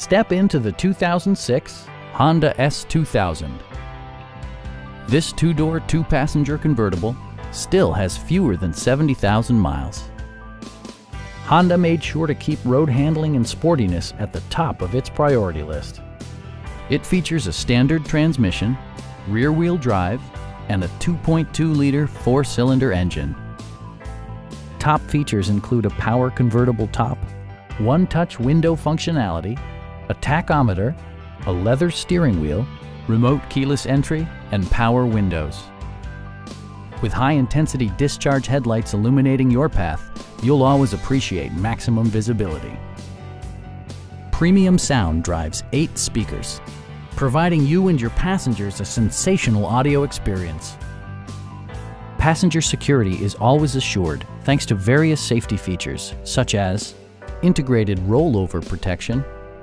Step into the 2006 Honda S2000. This two-door, two-passenger convertible still has fewer than 70,000 miles. Honda made sure to keep road handling and sportiness at the top of its priority list. It features a standard transmission, rear-wheel drive, and a 2.2-liter four-cylinder engine. Top features include a power convertible top, one-touch window functionality, a tachometer, a leather steering wheel, remote keyless entry, and power windows. With high-intensity discharge headlights illuminating your path, you'll always appreciate maximum visibility. Premium sound drives eight speakers, providing you and your passengers a sensational audio experience. Passenger security is always assured thanks to various safety features such as integrated rollover protection,